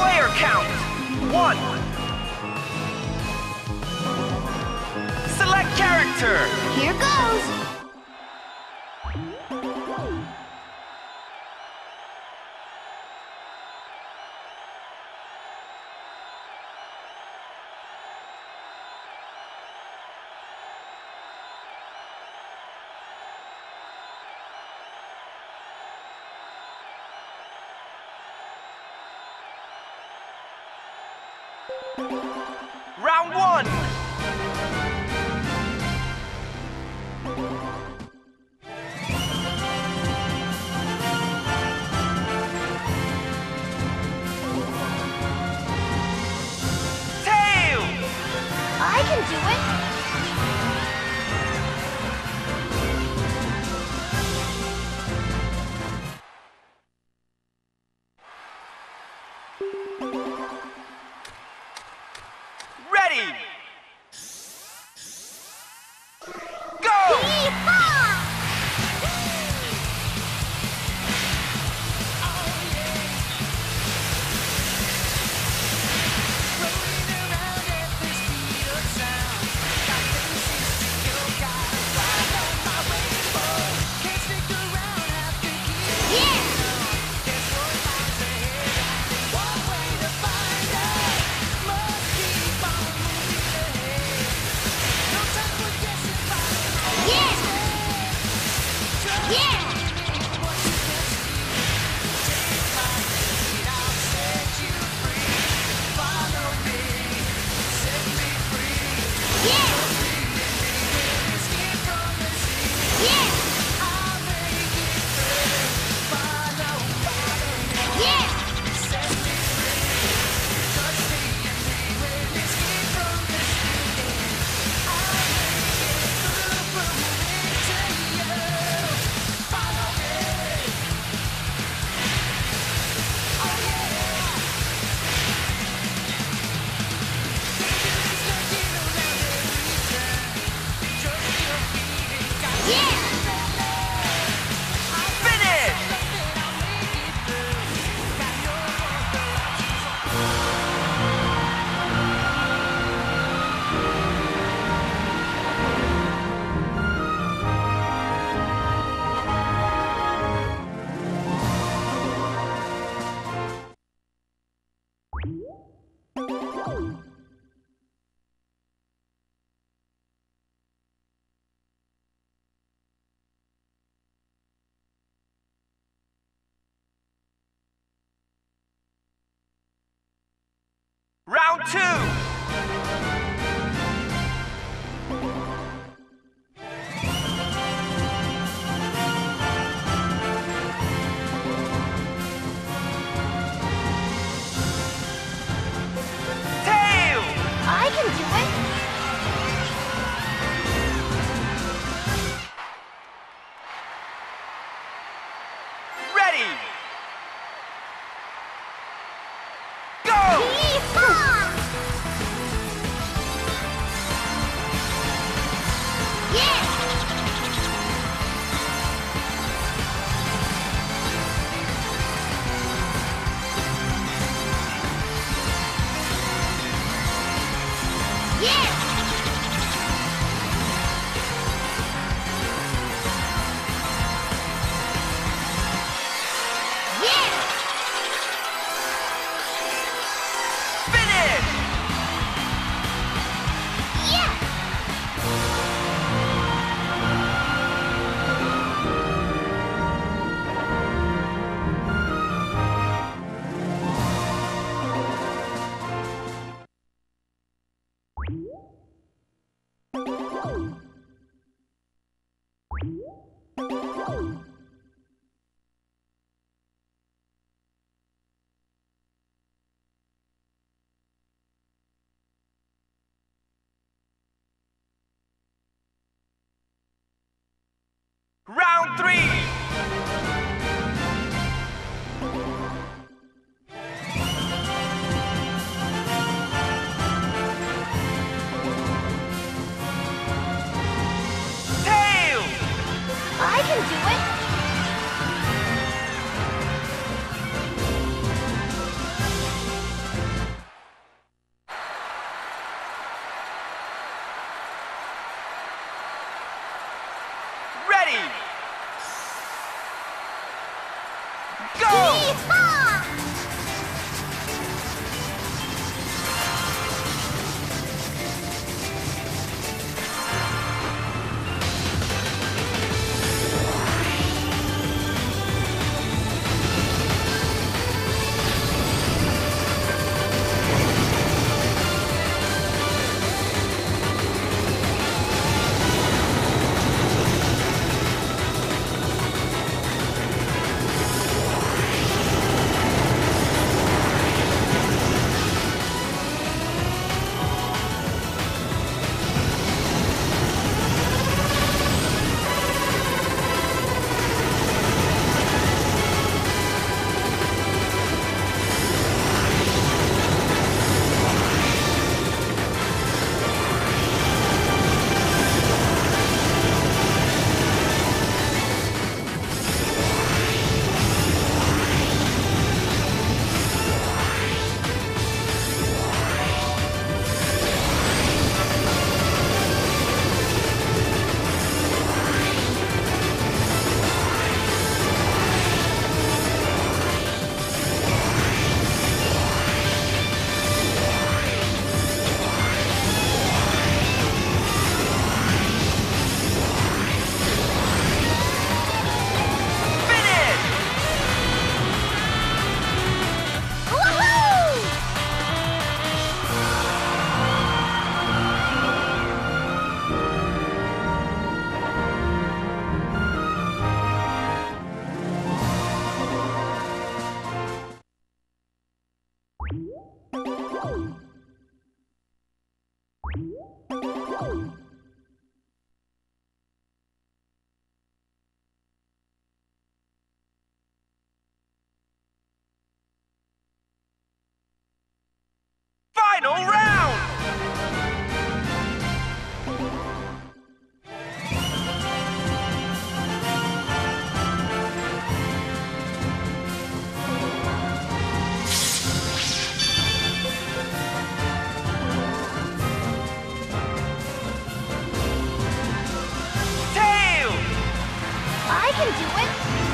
Player count, one. Select character. Here goes. Round one. Tails. I can do it. Two. Yeah! Round three. Gotti. Oh! Can do it!